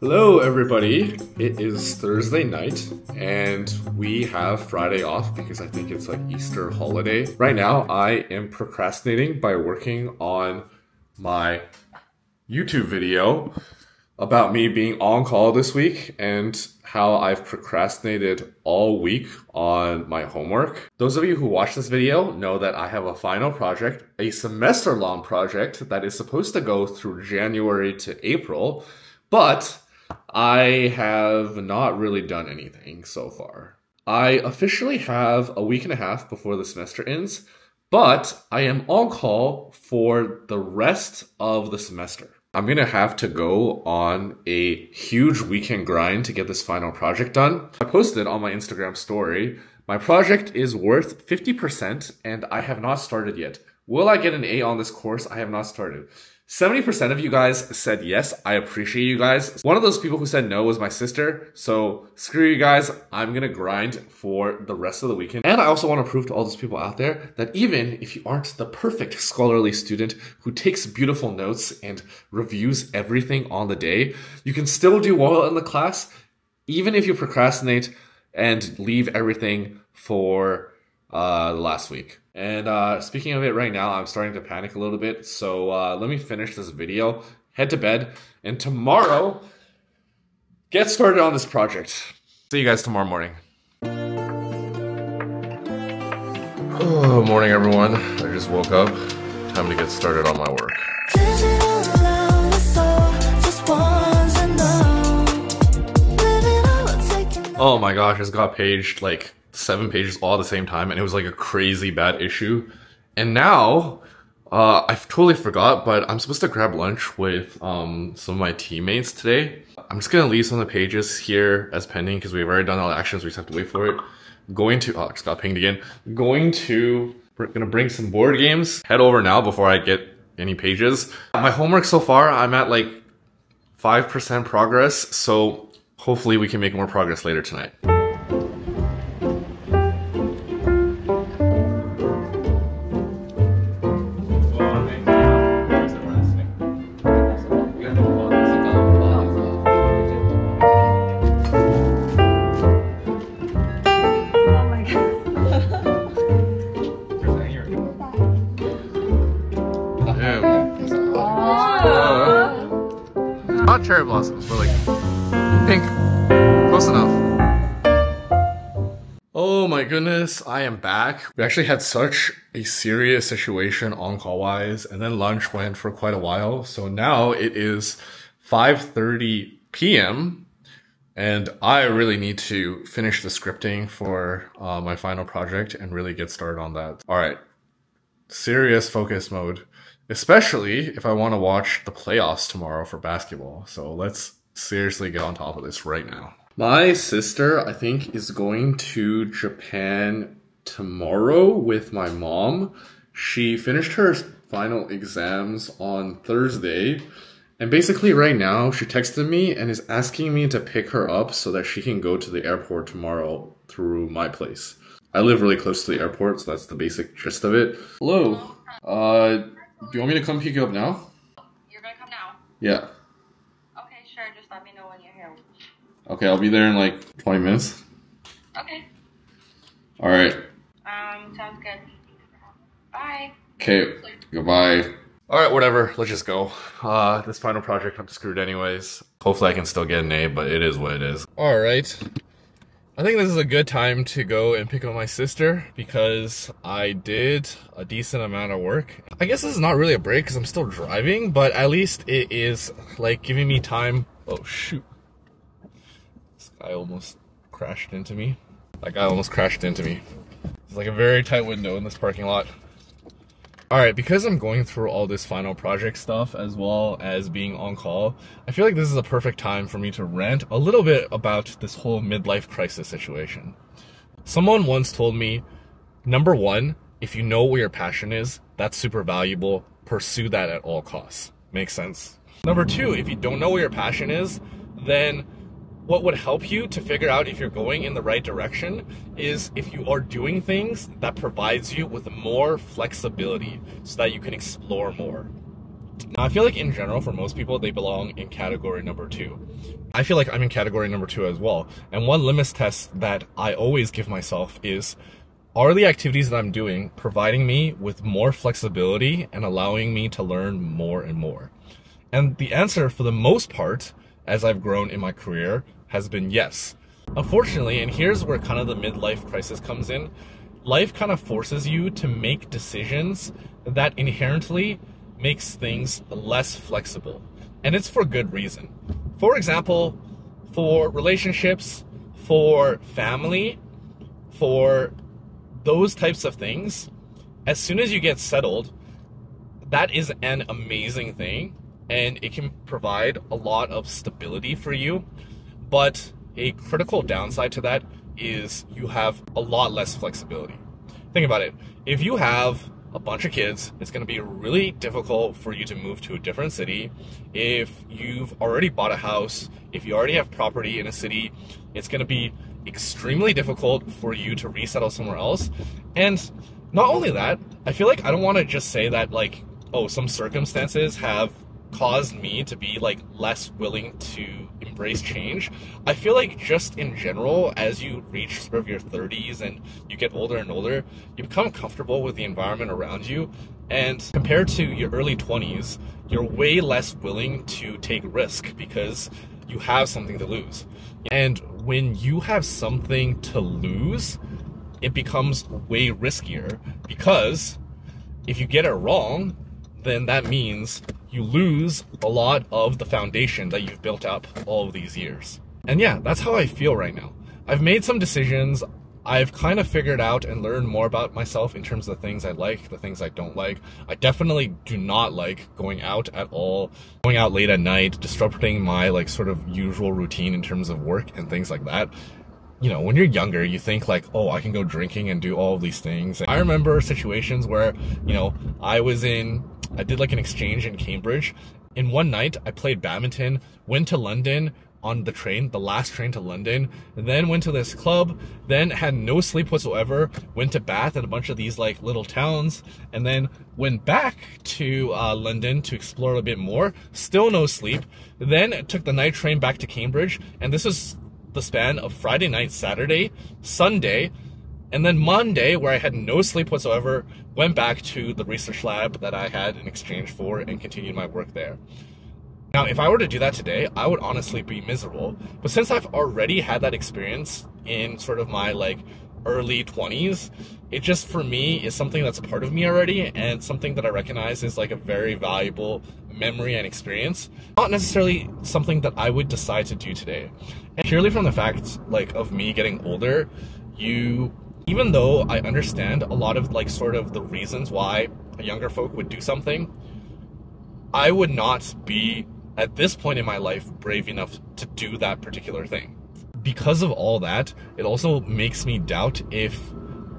Hello, everybody. It is Thursday night, and we have Friday off because I think it's like Easter holiday. Right now, I am procrastinating by working on my YouTube video about me being on call this week and how I've procrastinated all week on my homework. Those of you who watch this video know that I have a final project, a semester long project that is supposed to go through January to April, but I have not really done anything so far. I officially have a week and a half before the semester ends, but I am on call for the rest of the semester. I'm gonna have to go on a huge weekend grind to get this final project done. I posted on my Instagram story, my project is worth 50% and I have not started yet. Will I get an A on this course? I have not started. 70% of you guys said yes. I appreciate you guys. One of those people who said no was my sister. So screw you guys. I'm going to grind for the rest of the weekend. And I also want to prove to all those people out there that even if you aren't the perfect scholarly student who takes beautiful notes and reviews everything on the day, you can still do well in the class, even if you procrastinate and leave everything for uh, last week. And uh, speaking of it right now, I'm starting to panic a little bit. So uh, let me finish this video, head to bed, and tomorrow, get started on this project. See you guys tomorrow morning. Oh, morning everyone. I just woke up. Time to get started on my work. Oh my gosh, it's got paged like seven pages all at the same time, and it was like a crazy bad issue. And now, uh, I totally forgot, but I'm supposed to grab lunch with um, some of my teammates today. I'm just gonna leave some of the pages here as pending because we've already done all the actions. We just have to wait for it. Going to, oh, just got pinged again. Going to, we're gonna bring some board games. Head over now before I get any pages. My homework so far, I'm at like 5% progress, so hopefully we can make more progress later tonight. Blossoms, but like pink. Close enough. Oh my goodness, I am back. We actually had such a serious situation on call wise, and then lunch went for quite a while. So now it is 5:30 p.m. and I really need to finish the scripting for uh, my final project and really get started on that. All right, serious focus mode especially if I want to watch the playoffs tomorrow for basketball. So let's seriously get on top of this right now. My sister, I think, is going to Japan tomorrow with my mom. She finished her final exams on Thursday. And basically, right now, she texted me and is asking me to pick her up so that she can go to the airport tomorrow through my place. I live really close to the airport, so that's the basic gist of it. Hello. Uh, do you want me to come pick you up now? You're gonna come now? Yeah. Okay, sure. Just let me know when you're here. Okay, I'll be there in like 20 minutes. Okay. All right. Um, sounds good. Bye. Okay, goodbye. All right, whatever. Let's just go. Uh, this final project, I'm screwed anyways. Hopefully I can still get an A, but it is what it is. All right. I think this is a good time to go and pick up my sister because I did a decent amount of work. I guess this is not really a break because I'm still driving, but at least it is like giving me time. Oh shoot. This guy almost crashed into me. That guy almost crashed into me. It's like a very tight window in this parking lot. Alright, because I'm going through all this final project stuff as well as being on call, I feel like this is a perfect time for me to rant a little bit about this whole midlife crisis situation. Someone once told me, number one, if you know what your passion is, that's super valuable, pursue that at all costs. Makes sense. Number two, if you don't know what your passion is, then what would help you to figure out if you're going in the right direction is if you are doing things that provides you with more flexibility so that you can explore more. Now, I feel like in general, for most people, they belong in category number two. I feel like I'm in category number two as well. And one litmus test that I always give myself is are the activities that I'm doing providing me with more flexibility and allowing me to learn more and more? And the answer, for the most part, as I've grown in my career, has been yes. Unfortunately, and here's where kind of the midlife crisis comes in, life kind of forces you to make decisions that inherently makes things less flexible. And it's for good reason. For example, for relationships, for family, for those types of things, as soon as you get settled, that is an amazing thing and it can provide a lot of stability for you. But a critical downside to that is you have a lot less flexibility. Think about it. If you have a bunch of kids, it's going to be really difficult for you to move to a different city. If you've already bought a house, if you already have property in a city, it's going to be extremely difficult for you to resettle somewhere else. And not only that, I feel like I don't want to just say that, like, oh, some circumstances have caused me to be like less willing to embrace change. I feel like just in general, as you reach sort of your 30s and you get older and older, you become comfortable with the environment around you. And compared to your early 20s, you're way less willing to take risk because you have something to lose. And when you have something to lose, it becomes way riskier because if you get it wrong, then that means you lose a lot of the foundation that you've built up all these years. And yeah, that's how I feel right now. I've made some decisions. I've kind of figured out and learned more about myself in terms of the things I like, the things I don't like. I definitely do not like going out at all, going out late at night, disrupting my like sort of usual routine in terms of work and things like that you know, when you're younger, you think like, oh, I can go drinking and do all these things. I remember situations where, you know, I was in I did like an exchange in Cambridge. In one night, I played badminton, went to London on the train, the last train to London, then went to this club, then had no sleep whatsoever, went to Bath and a bunch of these like little towns, and then went back to uh, London to explore a bit more, still no sleep, then took the night train back to Cambridge, and this was the span of Friday night, Saturday, Sunday, and then Monday, where I had no sleep whatsoever, went back to the research lab that I had in exchange for and continued my work there. Now, if I were to do that today, I would honestly be miserable. But since I've already had that experience in sort of my like early 20s, it just for me is something that's a part of me already and something that I recognize is like a very valuable memory and experience. Not necessarily something that I would decide to do today. And purely from the fact like of me getting older, you even though I understand a lot of like sort of the reasons why a younger folk would do something, I would not be at this point in my life brave enough to do that particular thing. Because of all that, it also makes me doubt if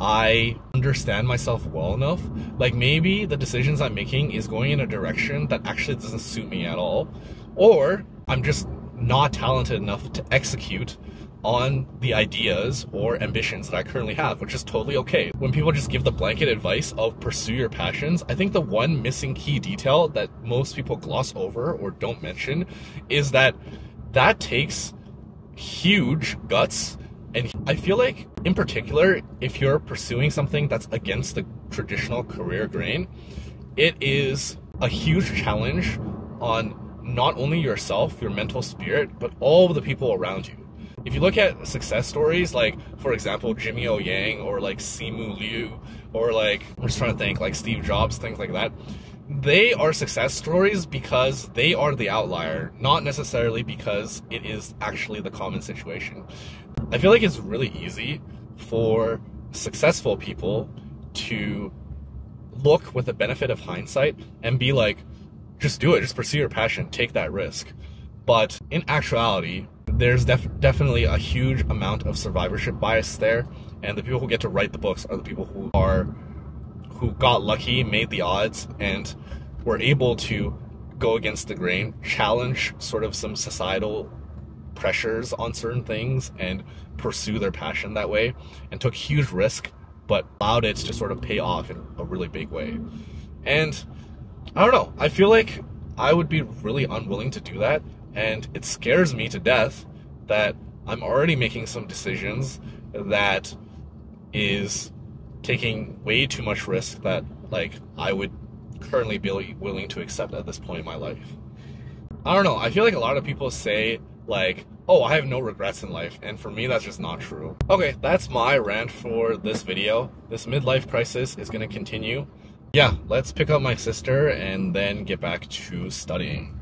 I understand myself well enough. Like maybe the decisions I'm making is going in a direction that actually doesn't suit me at all, or I'm just not talented enough to execute on the ideas or ambitions that I currently have, which is totally okay. When people just give the blanket advice of pursue your passions, I think the one missing key detail that most people gloss over or don't mention is that that takes huge guts. And I feel like, in particular, if you're pursuing something that's against the traditional career grain, it is a huge challenge on not only yourself, your mental spirit, but all the people around you if you look at success stories, like for example, Jimmy O Yang or like Simu Liu or like I'm just trying to think like Steve Jobs, things like that. They are success stories because they are the outlier, not necessarily because it is actually the common situation. I feel like it's really easy for successful people to look with the benefit of hindsight and be like, just do it, just pursue your passion, take that risk. But in actuality, there's def- definitely a huge amount of survivorship bias there, and the people who get to write the books are the people who are who got lucky, made the odds, and were able to go against the grain, challenge sort of some societal pressures on certain things, and pursue their passion that way, and took huge risk, but allowed it to sort of pay off in a really big way. And I don't know. I feel like I would be really unwilling to do that. And it scares me to death that I'm already making some decisions that is taking way too much risk that like I would currently be willing to accept at this point in my life. I don't know. I feel like a lot of people say like, "Oh, I have no regrets in life," and for me, that's just not true. Okay, that's my rant for this video. This midlife crisis is gonna continue. Yeah, let's pick up my sister and then get back to studying.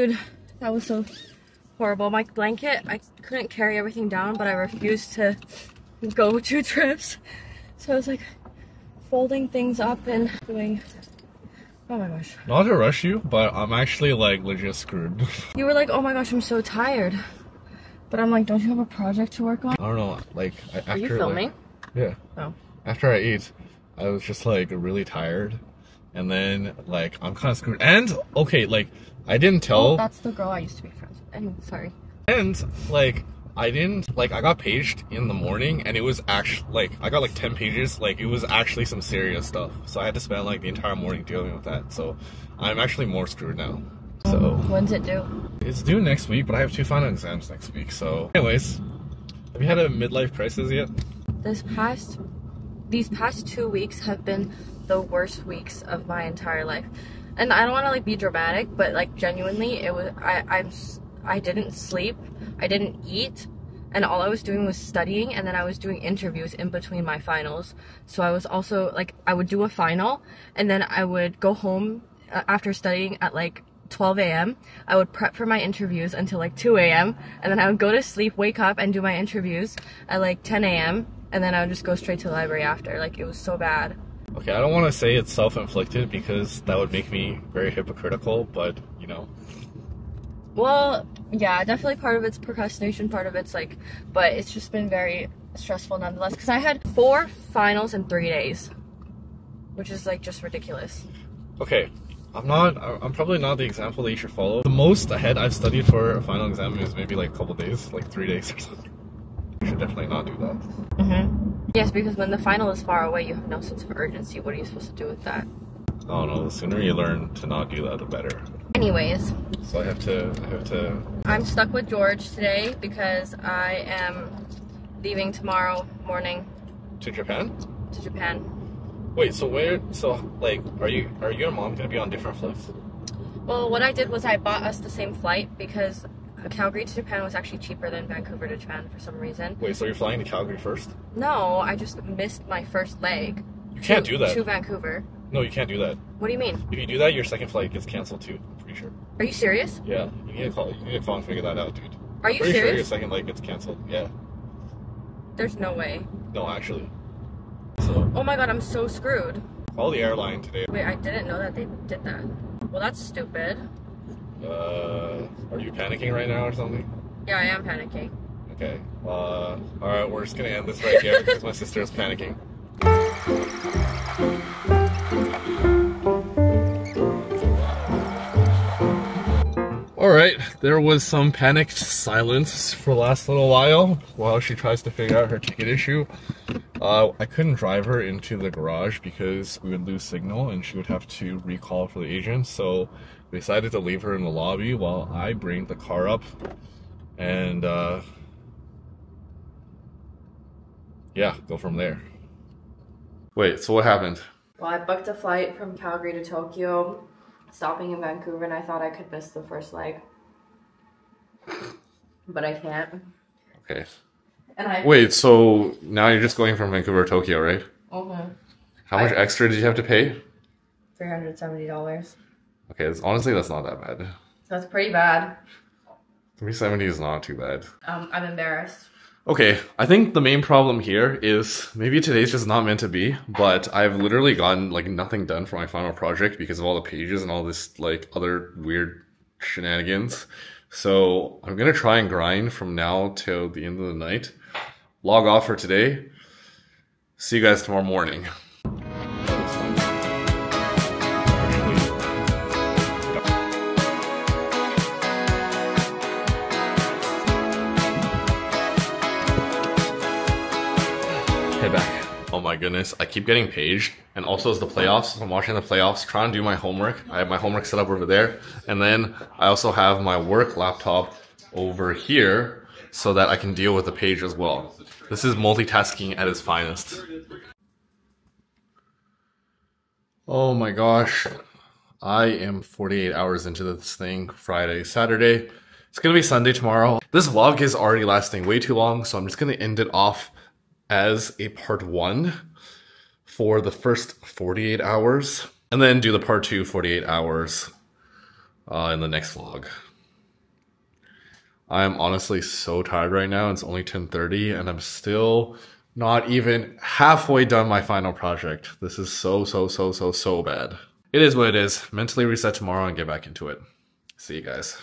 Dude, that was so horrible. My blanket, I couldn't carry everything down, but I refused to go two trips. So I was like folding things up and doing. Oh my gosh. Not to rush you, but I'm actually like legit screwed. You were like, oh my gosh, I'm so tired. But I'm like, don't you have a project to work on? I don't know. Like, I, after, Are you filming? Like, yeah. Oh. After I ate, I was just like really tired, and then like I'm kind of screwed. And okay, like I didn't tell. Oh, that's the girl I used to be friends with. I'm sorry. And like I didn't like I got paged in the morning and it was actually like I got like 10 pages like it was actually some serious stuff so I had to spend like the entire morning dealing with that so I'm actually more screwed now so When's it due? it's due next week but I have two final exams next week so anyways have you had a midlife crisis yet This past, these past two weeks have been the worst weeks of my entire life. And I don't want to like be dramatic, but like genuinely, it was I I'm I didn't sleep, I didn't eat, and all I was doing was studying, and then I was doing interviews in between my finals. So I was also like I would do a final, and then I would go home uh, after studying at like 12 a.m. I would prep for my interviews until like 2 a.m. and then I would go to sleep, wake up, and do my interviews at like 10 a.m. and then I would just go straight to the library after. Like it was so bad. Okay I don't want to say it's self-inflicted because that would make me very hypocritical but you know Well, yeah, definitely part of it's procrastination, part of it's like, but it's just been very stressful nonetheless because I had four finals in three days, which is like just ridiculous. Okay, I'm not. I'm probably not the example that you should follow. The most ahead I've studied for a final exam is maybe like a couple days, like three days or something. You should definitely not do that. Mm-hmm. Yes, because when the final is far away, you have no sense of urgency. What are you supposed to do with that? Oh, I don't know. The sooner you learn to not do that, the better. Anyways, So I have to. I have to. I'm stuck with George today because I am leaving tomorrow morning To Japan. to Japan. Wait. So where? So like, are you? Are you and mom gonna be on different flights? Well, what I did was I bought us the same flight because Calgary to Japan was actually cheaper than Vancouver to Japan for some reason. Wait. So you're flying to Calgary first? No, I just missed my first leg. You can't to- do that. To Vancouver. No, you can't do that. What do you mean? If you do that, your second flight gets canceled too. I'm pretty sure. Are you serious? Yeah. You need to call. You need to call and figure that out, dude. Are you pretty sure your second flight gets canceled. Yeah. There's no way. No, actually. So Oh my god, I'm so screwed. call the airline today. Wait, I didn't know that they did that. Well, that's stupid. Uh, are you panicking right now or something? Yeah, I am panicking. Okay. Uh, all right, we're just gonna end this right here because my sister is panicking. All right, there was some panicked silence for the last little while while she tries to figure out her ticket issue. Uh, I couldn't drive her into the garage because we would lose signal and she would have to recall for the agent. So decided to leave her in the lobby while I bring the car up and uh, yeah, go from there. Wait, so what happened? Well, I booked a flight from Calgary to Tokyo, stopping in Vancouver, and I thought I could miss the first leg. But I can't. Okay. And I. Wait, so now you're just going from Vancouver to Tokyo, right? Mhm. How much I- extra did you have to pay? $370. Okay, it's, honestly, that's not that bad. That's pretty bad. 370 is not too bad. Um, I'm embarrassed. Okay, I think the main problem here is maybe today's just not meant to be, but I've literally gotten like nothing done for my final project because of all the pages and all this like other weird shenanigans. So I'm gonna try and grind from now till the end of the night. Log off for today. See you guys tomorrow morning. Oh my goodness, I keep getting paged. And also as the playoffs, I'm watching the playoffs, trying to do my homework. I have my homework set up over there. And then I also have my work laptop over here so that I can deal with the page as well. This is multitasking at its finest. Oh my gosh. I am 48 hours into this thing, Friday, Saturday. It's gonna be Sunday tomorrow. This vlog is already lasting way too long, so I'm just gonna end it off as a part one for the first 48 hours, and then do the part two 48 hours uh, in the next vlog. I'm honestly so tired right now. It's only 10:30 and I'm still not even halfway done my final project. This is so so so so so bad. It is what it is. Mentally reset tomorrow and get back into it. See you guys.